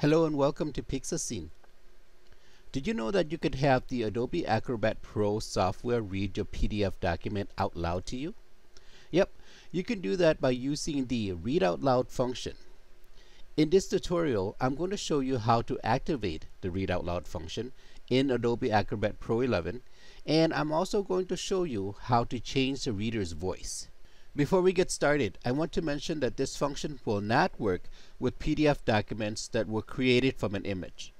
Hello and welcome to Pixascene. Did you know that you could have the Adobe Acrobat Pro software read your PDF document out loud to you? Yep, you can do that by using the Read Out Loud function. In this tutorial, I'm going to show you how to activate the Read Out Loud function in Adobe Acrobat Pro 11 and I'm also going to show you how to change the reader's voice. Before we get started, I want to mention that this function will not work with PDF documents that were created from an image.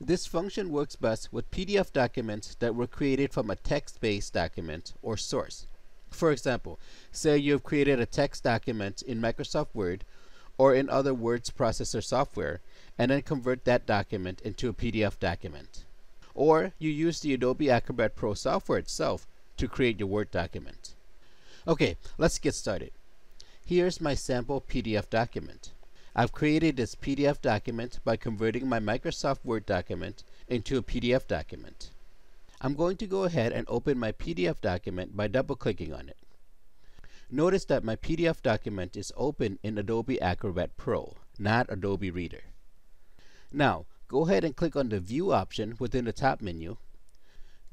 This function works best with PDF documents that were created from a text-based document or source. For example, say you have created a text document in Microsoft Word or in other words processor software and then convert that document into a PDF document. Or you use the Adobe Acrobat Pro software itself to create your Word document. Okay, let's get started. Here's my sample PDF document. I've created this PDF document by converting my Microsoft Word document into a PDF document. I'm going to go ahead and open my PDF document by double clicking on it. Notice that my PDF document is open in Adobe Acrobat Pro, not Adobe Reader. Now, go ahead and click on the View option within the top menu.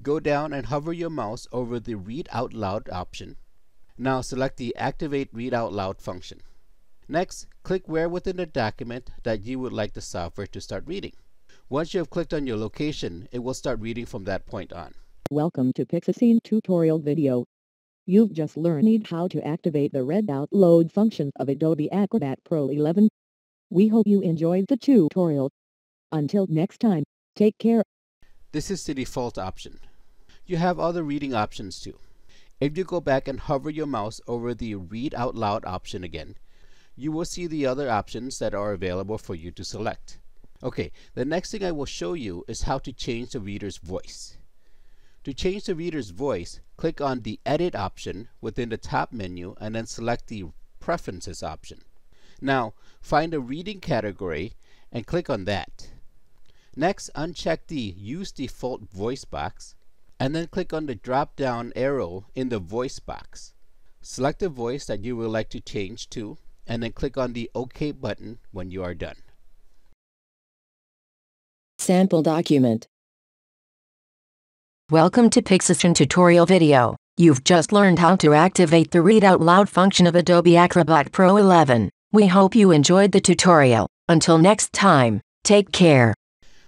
Go down and hover your mouse over the Read Out Loud option now select the Activate Read Out Loud function. Next, click where within the document that you would like the software to start reading. Once you have clicked on your location, it will start reading from that point on. Welcome to Pixascene tutorial video. You've just learned how to activate the Read Out Loud function of Adobe Acrobat Pro 11. We hope you enjoyed the tutorial. Until next time, take care. This is the default option. You have other reading options too. If you go back and hover your mouse over the Read Out Loud option again, you will see the other options that are available for you to select. Okay, the next thing I will show you is how to change the reader's voice. To change the reader's voice, click on the Edit option within the top menu and then select the Preferences option. Now, find a reading category and click on that. Next, uncheck the Use Default Voice box and then click on the drop down arrow in the voice box. Select the voice that you would like to change to and then click on the OK button when you are done. Sample document. Welcome to Pixascene tutorial video. You've just learned how to activate the Read Out Loud function of Adobe Acrobat Pro 11. We hope you enjoyed the tutorial. Until next time, take care.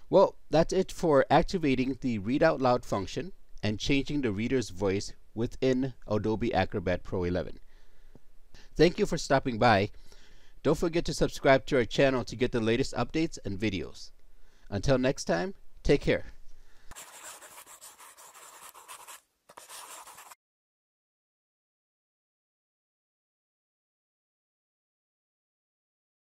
Well, that's it for activating the Read Out Loud function and changing the reader's voice within Adobe Acrobat Pro 11. Thank you for stopping by. Don't forget to subscribe to our channel to get the latest updates and videos. Until next time, take care.